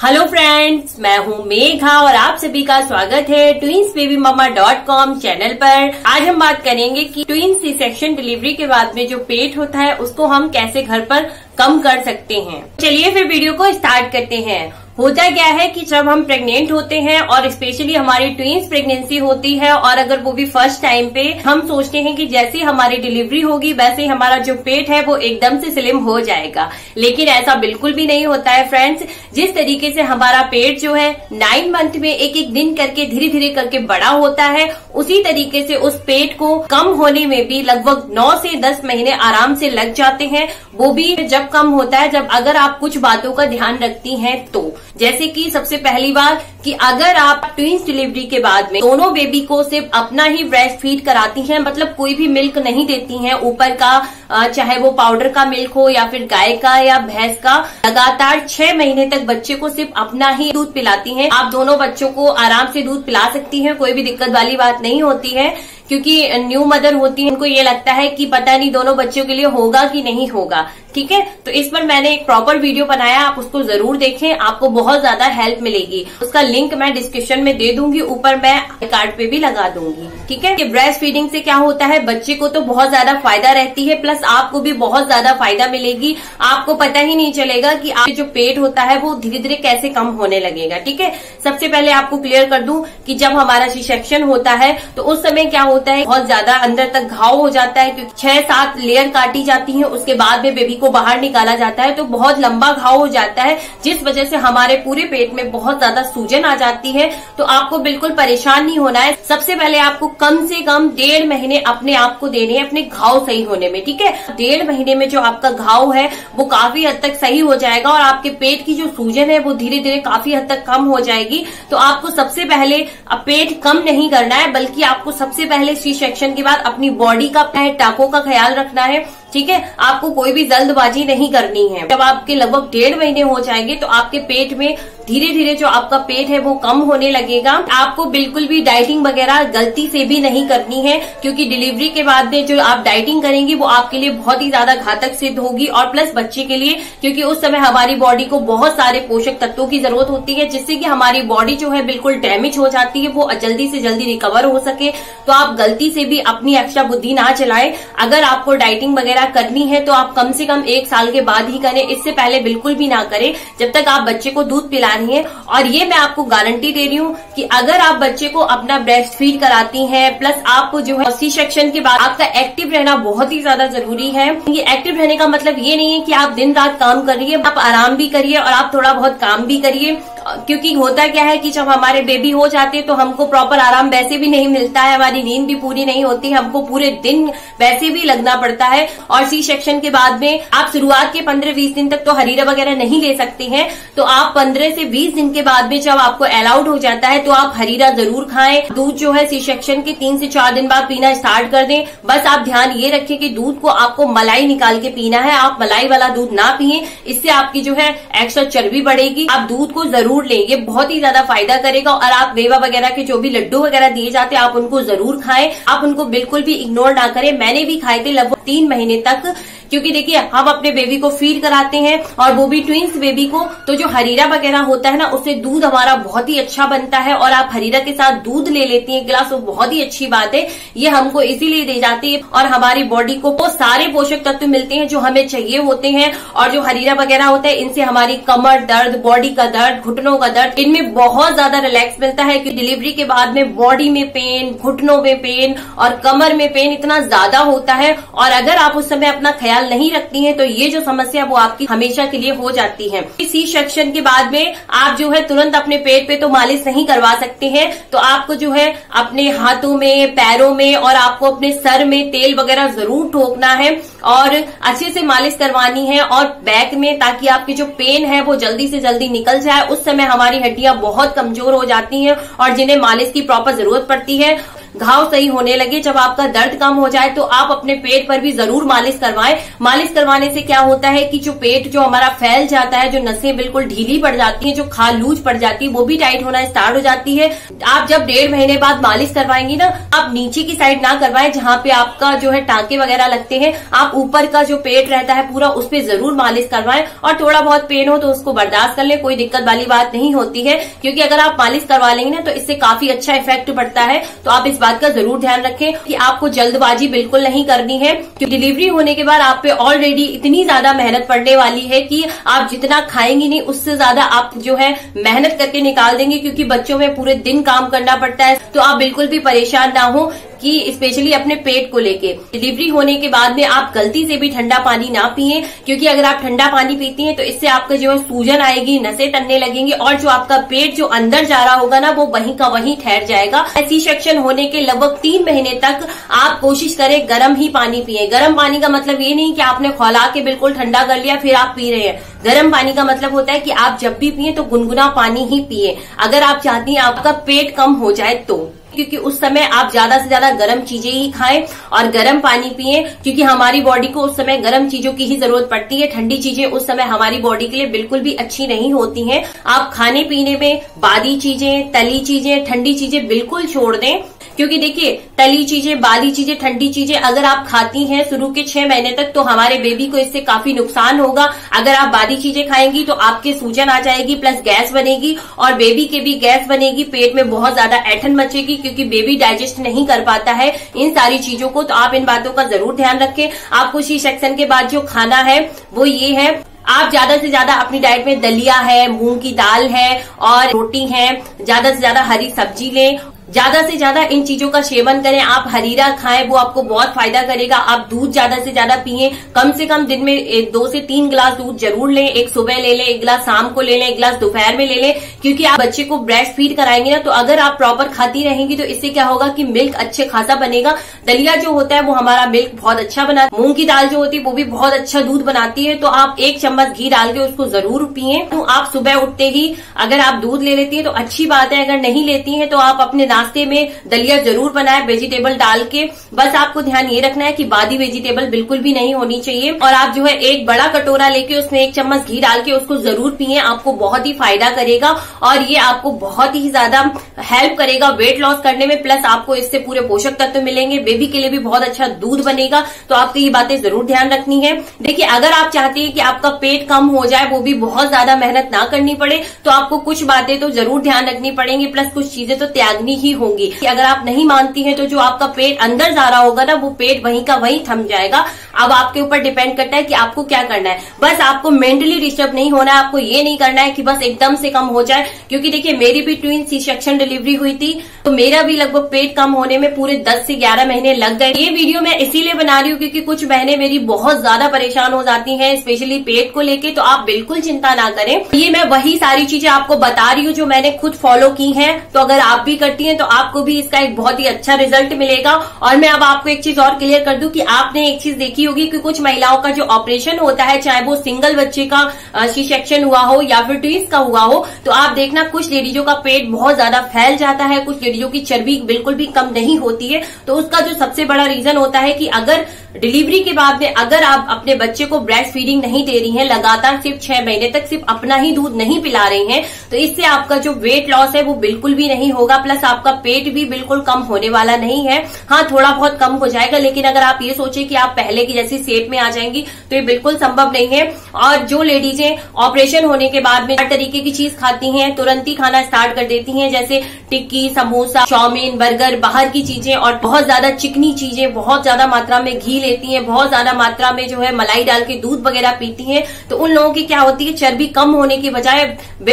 Hello friends मैं हूँ मेघा और आप सभी का स्वागत है twins baby mama dot com channel पर। आज हम बात करेंगे कि ट्विंस सी सेक्शन डिलीवरी के बाद में जो पेट होता है, उसको हम कैसे घर पर कम कर सकते हैं। चलिए फिर वीडियो को स्टार्ट करते हैं। होता क्या है कि जब हम प्रेग्नेंट होते हैं और स्पेशली हमारी ट्विंस प्रेगनेंसी होती है और अगर वो भी फ़र्स्ट टाइम पे, हम सोचते हैं कि जैसे हमारी डिलीवरी होगी, वैसे हमारा जो पेट है वो एकदम से स्लिम हो जाएगा। लेकिन ऐसा बिल्कुल भी नहीं होता है फ्रेंड्स जिस तरीके से हमारा पेट जो है नाइन मंथ में एक एक दिन करके धीरे धीरे करके बड़ा होता है, उसी तरीके से उस पेट को कम होने में भी लगभग नौ से दस महीने आराम से लग जाते हैं। वो भी जब कम होता है, जब अगर आप कुछ बातों का ध्यान रखती हैं तो। जैसे कि सबसे पहली बात कि अगर आप ट्विंस डिलीवरी के बाद में दोनों बेबी को सिर्फ़ अपना ही ब्रेस्ट फ़ीड कराती हैं मतलब कोई भी मिल्क नहीं देती हैं, ऊपर का चाहे वो पाउडर का मिल्क हो या फिर गाय का या भैंस का, लगातार छह महीने तक बच्चे को सिर्फ़ अपना ही दूध पिलाती हैं। आप दोनों बच्चों को आराम से दूध पिला सकती हैं, कोई भी दिक्कत वाली बात नहीं होती है, क्योंकि न्यू मदर होती है, उनको ये लगता है कि पता नहीं दोनों बच्चों के लिए होगा कि नहीं होगा। ठीक है? तो इस पर मैंने एक प्रॉपर वीडियो बनाया, आप उसको ज़रूर देखें, आपको बहुत ज़्यादा हेल्प मिलेगी। उसका लिंक मैं डिस्क्रिप्शन में दे दूँगी, ऊपर मैं कार्ड पे भी लगा दूँगी, ठीक है? ब्रेस्ट फीडिंग से क्या होता है, बच्चे को तो बहुत ज़्यादा फ़ायदा रहती है प्लस आपको भी बहुत ज़्यादा फ़ायदा मिलेगी। आपको पता ही नहीं चलेगा कि आपके जो पेट होता है, वो धीरे धीरे कैसे कम होने लगेगा, ठीक है? सबसे पहले आपको क्लियर कर दूँ कि जब हमारा सी होता है तो उस समय क्या होता है, बहुत ज़्यादा अंदर तक घाव हो जाता है, क्योंकि छह सात लेयर काटी जाती है, उसके बाद में बेबी को बाहर निकाला जाता है तो बहुत लंबा घाव हो जाता है, जिस वजह से हमारे पूरे पेट में बहुत ज़्यादा सूजन आ जाती है। तो आपको बिल्कुल परेशान नहीं होना है। सबसे पहले आपको कम से कम डेढ़ महीने अपने आप को देने हैं, अपने घाव सही होने में, ठीक है? डेढ़ महीने में जो आपका घाव है, वो काफ़ी हद तक सही हो जाएगा और आपके पेट की जो सूजन है, वो धीरे धीरे काफ़ी हद तक कम हो जाएगी। तो आपको सबसे पहले पेट कम नहीं करना है, बल्कि आपको सबसे पहले सी सेक्शन के बाद अपनी बॉडी का टाको का ख्याल रखना है। ठीक है? आपको कोई भी जल्दबाजी नहीं करनी है। जब आपके लगभग डेढ़ महीने हो जाएँगे तो आपके पेट में धीरे धीरे जो आपका पेट है वो कम होने लगेगा। आपको बिल्कुल भी डाइटिंग वगैरह गलती से भी नहीं करनी है, क्योंकि डिलीवरी के बाद में जो आप डाइटिंग करेंगी वो आपके लिए बहुत ही ज़्यादा घातक सिद्ध होगी और प्लस बच्चे के लिए, क्योंकि उस समय हमारी बॉडी को बहुत सारे पोषक तत्वों की ज़रूरत होती है, जिससे कि हमारी बॉडी जो है बिल्कुल डैमेज हो जाती है, वो जल्दी से जल्दी रिकवर हो सके। तो आप गलती से भी अपनी एक्स्ट्रा बुद्धि ना चलाएँ। अगर आपको डाइटिंग वगैरह करनी है तो आप कम से कम एक साल के बाद ही करें। इससे पहले बिल्कुल भी ना करें। जब तक आप बच्चे को दूध पिला रही हैं। और ये मैं आपको गारंटी दे रही हूँ कि अगर आप बच्चे को अपना ब्रेस्ट फ़ीड कराती हैं प्लस आप जो है सी सेक्शन के बाद आपका एक्टिव रहना बहुत ही ज़्यादा ज़रूरी है। ये एक्टिव रहने का मतलब ये नहीं है कि आप दिन रात काम करिए आप आराम भी करिए और आप थोड़ा बहुत काम भी करिए। क्योंकि होता क्या है कि जब हमारे बेबी हो जाते हैं तो हमको प्रॉपर आराम वैसे भी नहीं मिलता है, हमारी नींद भी पूरी नहीं होती, हमको पूरे दिन वैसे भी लगना पड़ता है। और सी सेक्शन के बाद में आप शुरुआत के पंद्रह बीस दिन तक तो हरीरा वगैरह नहीं ले सकते हैं। तो आप पंद्रह से बीस दिन के बाद में जब आपको अलाउड हो जाता है तो आप हरीरा ज़रूर खाएँ। दूध जो है सी सेक्शन के तीन से चार दिन बाद पीना स्टार्ट कर दें। बस आप ध्यान ये रखें कि दूध को आपको मलाई निकाल के पीना है। आप मलाई वाला दूध ना पिए, इससे आपकी जो है एक्स्ट्रा चर्बी बढ़ेगी। आप दूध को ज़रूर ज़रूर लें ये बहुत ही ज़्यादा फ़ायदा करेगा और आप वेवा वगैरह के जो भी लड्डू वगैरह दिए जाते हैं, आप उनको ज़रूर खाएँ। आप उनको बिल्कुल भी इग्नोर ना करें। मैंने भी खाए थे लगभग तीन महीने तक। क्योंकि देखिए, हम अपने बेबी को फ़ीड कराते हैं और वो भी ट्विंस बेबी को तो जो हरीरा वगैरह होता है ना, उससे दूध हमारा बहुत ही अच्छा बनता है और आप हरीरा के साथ दूध ले लेती हैं गिलास बहुत ही अच्छी बात है। ये हमको इसीलिए दी जाती है और हमारी बॉडी को वो सारे पोषक तत्व मिलते हैं जो हमें चाहिए होते हैं और जो हरीरा वगैरह होता है, इनसे हमारी कमर दर्द बॉडी का दर्द, घुटनों का दर्द, इनमें बहुत ज़्यादा रिलैक्स मिलता है कि डिलीवरी के बाद में बॉडी में पेन घुटनों में पेन और कमर में पेन इतना ज़्यादा होता है। और अगर आप उस समय अपना ख्याल नहीं रखती हैं तो ये जो समस्या वो आपकी हमेशा के लिए हो जाती है। सी सेक्शन के बाद में आप जो है तुरंत अपने पेट पे तो मालिश नहीं करवा सकते हैं तो आपको जो है अपने हाथों में, पैरों में और आपको अपने सर में तेल वगैरह ज़रूर ठोकना है और अच्छे से मालिश करवानी है और बैक में ताकि आपकी जो पेन है वो जल्दी से जल्दी निकल जाए। उस समय हमारी हड्डियाँ बहुत कमज़ोर हो जाती हैं और जिन्हें मालिश की प्रॉपर ज़रूरत पड़ती है घाव सही होने लगे। जब आपका दर्द कम हो जाए तो आप अपने पेट पर भी ज़रूर मालिश करवाएँ। मालिश करवाने से क्या होता है कि जो पेट, जो हमारा फैल जाता है, जो नसें बिल्कुल ढीली पड़ जाती है, जो खाल लूज पड़ जाती है, वो भी टाइट होना स्टार्ट हो जाती है। आप जब डेढ़ महीने बाद मालिश करवाएँगी ना, आप नीचे की साइड ना करवाएँ जहाँ पे आपका जो है टांके वगैरह लगते हैं। आप ऊपर का जो पेट रहता है पूरा, उस पर ज़रूर मालिश करवाएँ और थोड़ा बहुत पेन हो तो उसको बर्दाश्त कर ले, कोई दिक्कत वाली बात नहीं होती है। क्योंकि अगर आप मालिश करवा लेंगे ना तो इससे काफ़ी अच्छा इफ़ेक्ट पड़ता है। तो आप इस बात का ज़रूर ध्यान रखें कि आपको जल्दबाजी बिल्कुल नहीं करनी है, क्योंकि डिलीवरी होने के बाद आप पे ऑलरेडी इतनी ज़्यादा मेहनत पड़ने वाली है कि आप जितना खाएँगी नहीं, उससे ज़्यादा आप जो है मेहनत करके निकाल देंगे, क्योंकि बच्चों में पूरे दिन काम करना पड़ता है तो आप बिल्कुल भी परेशान ना हो। कि स्पेशली अपने पेट को लेके। डिलीवरी होने के बाद में आप गलती से भी ठंडा पानी ना पिए, क्योंकि अगर आप ठंडा पानी पीती हैं तो इससे आपका जो है सूजन आएगी नशे तनने लगेंगे, और जो आपका पेट जो अंदर जा रहा होगा ना, वो वहीं का वहीं ठहर जाएगा। सी सेक्शन होने के लगभग तीन महीने तक आप कोशिश करें गर्म ही पानी पिए। गर्म पानी का मतलब ये नहीं कि आपने खोला के बिल्कुल ठंडा कर लिया, फिर आप पी रहे हैं। गर्म पानी का मतलब होता है कि आप जब भी पिए तो गुनगुना पानी ही पिए। अगर आप चाहती हैं आपका पेट कम हो जाए तो। क्योंकि उस समय आप ज़्यादा से ज़्यादा गर्म चीज़ें ही खाएँ और गर्म पानी पिए, क्योंकि हमारी बॉडी को उस समय गर्म चीज़ों की ही ज़रूरत पड़ती है। ठंडी चीज़ें उस समय हमारी बॉडी के लिए बिल्कुल भी अच्छी नहीं होती हैं। आप खाने पीने में बादी चीज़ें, तली चीज़ें, ठंडी चीज़ें बिल्कुल छोड़ दें क्योंकि देखिए, तली चीज़ें, बाली चीज़ें, ठंडी चीज़ें अगर आप खाती हैं शुरू के छह महीने तक तो हमारे बेबी को इससे काफ़ी नुकसान होगा। अगर आप बादी चीज़ें खाएँगी तो आपके सूजन आ जाएगी प्लस गैस बनेगी, और बेबी के भी गैस बनेगी, पेट में बहुत ज़्यादा ऐठन मचेगी, क्योंकि बेबी डाइजेस्ट नहीं कर पाता है इन सारी चीज़ों को। तो आप इन बातों का ज़रूर ध्यान रखें। आपको सी सेक्शन के बाद जो खाना है, वो ये है, आप ज़्यादा से ज़्यादा अपनी डाइट में दलिया है, मूंग की दाल है, और रोटी है, ज़्यादा से ज़्यादा हरी सब्ज़ी लें ज़्यादा से ज़्यादा इन चीज़ों का सेवन करें। आप हरीरा खाएँ, वो आपको बहुत फ़ायदा करेगा। आप दूध ज़्यादा से ज़्यादा पिए। कम से कम दिन में दो से तीन गिलास दूध ज़रूर लें। एक सुबह ले लें, एक गिलास शाम को ले लें, एक गिलास दोपहर में ले लें। क्योंकि आप बच्चे को ब्रेस्ट फ़ीड कराएँगे ना तो अगर आप प्रॉपर खाती रहेंगी तो इससे क्या होगा कि मिल्क अच्छे खासा बनेगा। दलिया जो होता है, वो हमारा मिल्क बहुत अच्छा बना मूंग की दाल जो होती है, वो भी बहुत अच्छा दूध बनाती है। तो आप एक चम्मच घी डाल के उसको ज़रूर पिए। तो आप सुबह उठते ही अगर आप दूध ले लेती है तो अच्छी बात है। अगर नहीं लेती है तो आप अपने नाश्ते में दलिया ज़रूर बनाए वेजिटेबल डाल के। बस आपको ध्यान ये रखना है कि बादी वेजिटेबल बिल्कुल भी नहीं होनी चाहिए। और आप जो है एक बड़ा कटोरा लेके उसमें एक चम्मच घी डाल के उसको ज़रूर पिए, आपको बहुत ही फ़ायदा करेगा। और ये आपको बहुत ही ज़्यादा हेल्प करेगा वेट लॉस करने में। प्लस आपको इससे पूरे पोषक तत्व मिलेंगे। बेबी के लिए भी बहुत अच्छा दूध बनेगा। तो आपको ये बातें ज़रूर ध्यान रखनी है। देखिए, अगर आप चाहते हैं कि आपका पेट कम हो जाए, वो भी बहुत ज़्यादा मेहनत ना करनी पड़े तो आपको कुछ बातें तो ज़रूर ध्यान रखनी पड़ेंगी। प्लस कुछ चीज़ें तो त्यागनी ही होंगी। अगर आप नहीं मानती हैं तो जो आपका पेट अंदर जा रहा होगा ना, वो पेट वहीं का वहीं थम जाएगा। अब आपके ऊपर डिपेंड करता है कि आपको क्या करना है। बस आपको मेंटली डिस्टर्ब नहीं होना है, आपको ये नहीं करना है कि बस एकदम से कम हो जाए, क्योंकि देखिए, मेरी भी ट्विन सी सेक्शन डिलीवरी हुई थी तो मेरा भी लगभग पेट कम होने में पूरे दस से ग्यारह महीने लग गए। ये वीडियो मैं इसीलिए बना रही हूँ क्योंकि कुछ बहनें मेरी बहुत ज़्यादा परेशान हो जाती है स्पेशली पेट को लेके तो आप बिल्कुल चिंता ना करें। ये मैं वही सारी चीज़ें आपको बता रही हूँ जो मैंने खुद फॉलो की है तो अगर आप भी करती हैं तो आपको भी इसका एक बहुत ही अच्छा रिज़ल्ट मिलेगा। और मैं अब आपको एक चीज़ और क्लियर कर दू कि आपने एक चीज़ देखी होगी कि कुछ महिलाओं का जो ऑपरेशन होता है, चाहे वो सिंगल बच्चे का सी सेक्शन हुआ हो या फिर ट्विंस का हुआ हो तो आप देखना कुछ लेडीजों का पेट बहुत ज़्यादा फैल जाता है, कुछ लेडीजों की चर्बी बिल्कुल भी कम नहीं होती है। तो उसका जो सबसे बड़ा रीजन होता है कि अगर डिलीवरी के बाद में अगर आप अपने बच्चे को ब्रेस्ट फीडिंग नहीं दे रही हैं, लगातार सिर्फ़ छह महीने तक सिर्फ़ अपना ही दूध नहीं पिला रही हैं तो इससे आपका जो वेट लॉस है वो बिल्कुल भी नहीं होगा प्लस आपका पेट भी बिल्कुल कम होने वाला नहीं है। हाँ थोड़ा बहुत कम हो जाएगा, लेकिन अगर आप ये सोचे कि आप पहले की जैसी सेप में आ जाएँगी तो ये बिल्कुल संभव नहीं है। और जो लेडीजें ऑपरेशन होने के बाद में हर तरीके की चीज़ खाती हैं, तुरंत ही खाना स्टार्ट कर देती हैं, जैसे टिक्की, समोसा, चाउमीन, बर्गर, बाहर की चीज़ें और बहुत ज़्यादा चिकनी चीज़ें, बहुत ज़्यादा मात्रा में घी लेती हैं, बहुत ज़्यादा मात्रा में जो है मलाई डाल के दूध वगैरह पीती हैं तो उन लोगों की क्या होती है, चर्बी कम होने की बजाय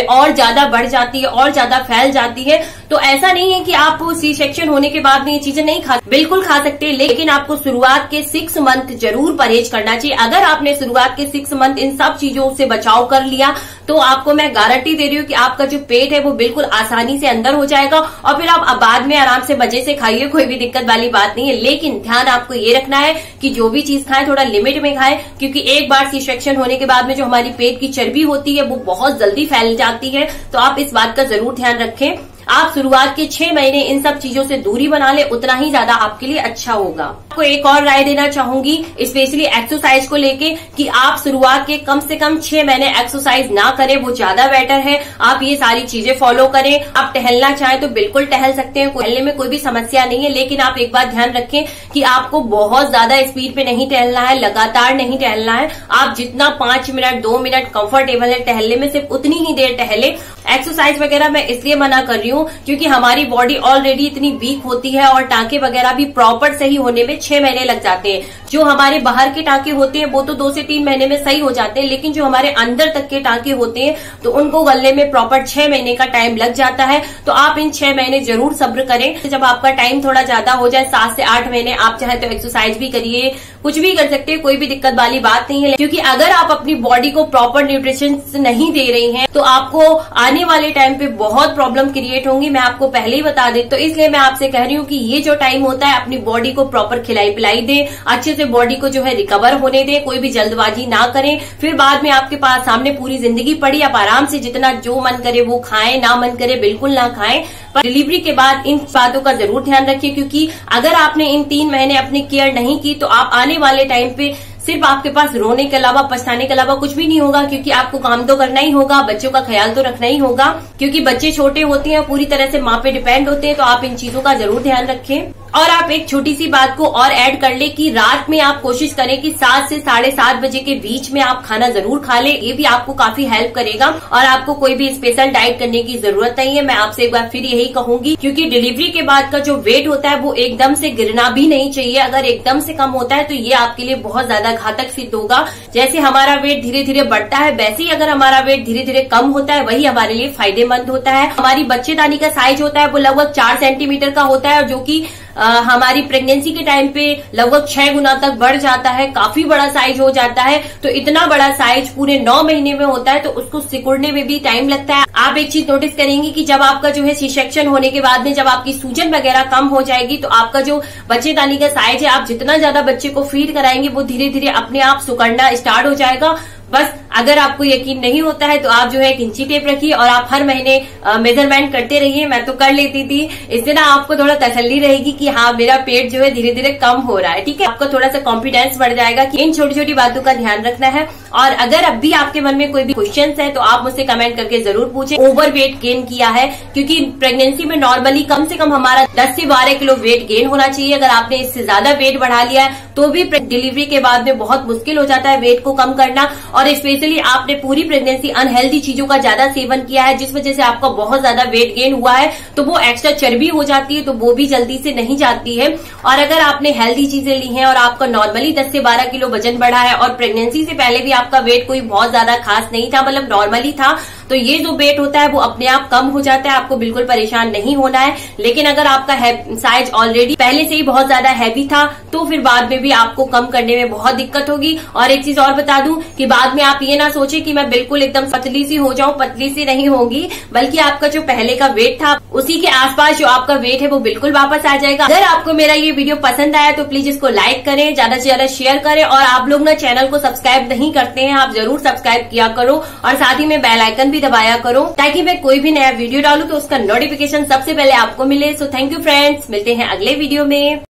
और ज़्यादा बढ़ जाती है, और ज़्यादा फैल जाती है। तो ऐसा नहीं है कि आप सी सेक्शन होने के बाद में ये चीज़ें नहीं खा बिल्कुल खा सकते, लेकिन आपको शुरुआत के सिक्स मंथ ज़रूर परहेज करना चाहिए। अगर आपने शुरुआत के सिक्स मंथ इन सब चीज़ों से बचाव कर लिया तो आपको मैं गारंटी दे रही हूँ कि आपका जो पेट है वो बिल्कुल आसानी से अंदर हो जाएगा, और फिर आप बाद में आराम से मज़े से खाइए, कोई भी दिक्कत वाली बात नहीं है। लेकिन ध्यान आपको ये रखना है कि जो भी चीज़ खाएँ, थोड़ा लिमिट में खाएँ, क्योंकि एक बार सी सेक्शन होने के बाद में जो हमारी पेट की चर्बी होती है, वो बहुत जल्दी फैल जाती है। तो आप इस बात का ज़रूर ध्यान रखें। आप शुरुआत के छह महीने इन सब चीज़ों से दूरी बना ले, उतना ही ज़्यादा आपके लिए अच्छा होगा। आपको एक और राय देना चाहूँगी स्पेशली एक्सरसाइज को लेके, कि आप शुरुआत के कम से कम छह महीने एक्सरसाइज ना करें, वो ज़्यादा बेटर है। आप ये सारी चीज़ें फॉलो करें। आप टहलना चाहें तो बिल्कुल टहल सकते हैं, टहलने में कोई भी समस्या नहीं है, लेकिन आप एक बात ध्यान रखें कि आपको बहुत ज़्यादा स्पीड पे नहीं टहलना है, लगातार नहीं टहलना है। आप जितना पाँच मिनट, दो मिनट कंफर्टेबल है, टहलने में सिर्फ़ उतनी ही देर टहले। एक्सरसाइज वगैरह मैं इसलिए मना कर रही हूँ क्योंकि हमारी बॉडी ऑलरेडी इतनी वीक होती है और टांके वगैरह भी प्रॉपर सही होने में छह महीने लग जाते हैं। जो हमारे बाहर के टांके होते हैं, वो तो दो से तीन महीने में सही हो जाते हैं, लेकिन जो हमारे अंदर तक के टांके होते हैं तो उनको गलने में प्रॉपर छह महीने का टाइम लग जाता है। तो आप इन छह महीने ज़रूर सब्र करें। जब आपका टाइम थोड़ा ज़्यादा हो जाए, सात से आठ महीने आप चाहे तो एक्सरसाइज भी करिए, कुछ भी कर सकते हैं, कोई भी दिक्कत वाली बात नहीं है। क्योंकि अगर आप अपनी बॉडी को प्रॉपर न्यूट्रिशन नहीं दे रही हैं तो आपको आने वाले टाइम पे बहुत प्रॉब्लम क्रिएट होंगी मैं आपको पहले ही बता दे। तो इसलिए मैं आपसे कह रही हूँ कि ये जो टाइम होता है, अपनी बॉडी को प्रॉपर खिलाई पिलाई दे, अच्छे से बॉडी को जो है रिकवर होने दे, कोई भी जल्दबाजी ना करें। फिर बाद में आपके पास सामने पूरी ज़िंदगी पड़ी, आप आराम से जितना जो मन करे वो खाएँ, ना मन करे बिल्कुल ना खाएँ। पर डिलीवरी के बाद इन बातों का ज़रूर ध्यान रखिए, क्योंकि अगर आपने इन तीन महीने अपनी केयर नहीं की तो आप आने वाले टाइम पे सिर्फ़ आपके पास रोने के अलावा, पछताने के अलावा कुछ भी नहीं होगा, क्योंकि आपको काम तो करना ही होगा, बच्चों का ख्याल तो रखना ही होगा, क्योंकि बच्चे छोटे होते हैं, पूरी तरह से माँ पे डिपेंड होते हैं तो आप इन चीज़ों का ज़रूर ध्यान रखें। और आप एक छोटी सी बात को और ऐड कर ले कि रात में आप कोशिश करें कि सात से साढ़े सात बजे के बीच में आप खाना ज़रूर खा ले। ये भी आपको काफ़ी हेल्प करेगा और आपको कोई भी स्पेशल डाइट करने की ज़रूरत नहीं है। मैं आपसे एक बार फिर यही कहूँगी, क्योंकि डिलीवरी के बाद का जो वेट होता है वो एकदम से गिरना भी नहीं चाहिए। अगर एकदम से कम होता है तो ये आपके लिए बहुत ज़्यादा घातक सिद्ध होगा। जैसे हमारा वेट धीरे धीरे बढ़ता है, वैसे ही अगर हमारा वेट धीरे धीरे कम होता है, वही हमारे लिए फ़ायदेमंद होता है। हमारी बच्चेदानी का साइज़ होता है, वो लगभग चार सेंटीमीटर का होता है, जो की आ, हमारी प्रेगनेंसी के टाइम पे लगभग छह गुना तक बढ़ जाता है काफ़ी बड़ा साइज़ हो जाता है। तो इतना बड़ा साइज़ पूरे नौ महीने में होता है तो उसको सिकुड़ने में भी टाइम लगता है। आप एक चीज़ नोटिस करेंगे कि जब आपका जो है सी सेक्शन होने के बाद में जब आपकी सूजन वगैरह कम हो जाएगी तो आपका जो बच्चेदानी का साइज़ है आप जितना ज़्यादा बच्चे को फ़ीड कराएँगे वो धीरे धीरे अपने आप सुकड़ना स्टार्ट हो जाएगा। बस अगर आपको यकीन नहीं होता है तो आप जो है इंची टेप रखिए और आप हर महीने मेज़रमेंट करते रहिए। मैं तो कर लेती थी। इससे ना आपको थोड़ा तसल्ली रहेगी कि हाँ मेरा पेट जो है धीरे धीरे कम हो रहा है, ठीक है? आपको थोड़ा सा कॉन्फिडेंस बढ़ जाएगा कि इन छोटी छोटी बातों का ध्यान रखना है। और अगर अब भी आपके मन में कोई भी क्वेश्चन है तो आप मुझसे कमेंट करके ज़रूर पूछे। ओवर वेट गेन किया है, क्योंकि प्रेगनेंसी में नॉर्मली कम से कम हमारा दस से बारह किलो वेट गेन होना चाहिए। अगर आपने इससे ज़्यादा वेट बढ़ा लिया है तो भी डिलीवरी के बाद में बहुत मुश्किल हो जाता है वेट को कम करना। और स्पेशली आपने पूरी प्रेगनेंसी अनहेल्दी चीज़ों का ज़्यादा सेवन किया है, जिस वजह से आपका बहुत ज़्यादा वेट गेन हुआ है तो वो एक्स्ट्रा चर्बी हो जाती है तो वो भी जल्दी से नहीं जाती है। और अगर आपने हेल्दी चीज़ें ली हैं और आपका नॉर्मली 10 से 12 किलो वज़न बढ़ा है और प्रेगनेंसी से पहले भी आपका वेट कोई बहुत ज़्यादा खास नहीं था मतलब नॉर्मली था तो ये जो वेट होता है, वो अपने आप कम हो जाता है, आपको बिल्कुल परेशान नहीं होना है। लेकिन अगर आपका साइज़ ऑलरेडी पहले से ही बहुत ज़्यादा हैवी था तो फिर बाद में भी आपको कम करने में बहुत दिक्कत होगी। और एक चीज़ और बता दूँ कि बाद में आप ये ना सोचे कि मैं बिल्कुल एकदम पतली सी हो जाऊँ, पतली सी नहीं होगी, बल्कि आपका जो पहले का वेट था, उसी के आसपास जो आपका वेट है, वो बिल्कुल वापस आ जाएगा। अगर आपको मेरा ये वीडियो पसंद आया तो प्लीज़ इसको लाइक करें, ज़्यादा से ज़्यादा शेयर करें, और आप लोग ना चैनल को सब्सक्राइब नहीं करते हैं, आप ज़रूर सब्सक्राइब किया करो, और साथ ही में बेल आइकन भी दबाया करो ताकि मैं कोई भी नया वीडियो डालू तो उसका नोटिफिकेशन सबसे पहले आपको मिले। सो थैंक यू फ्रेंड्स मिलते हैं अगले वीडियो में।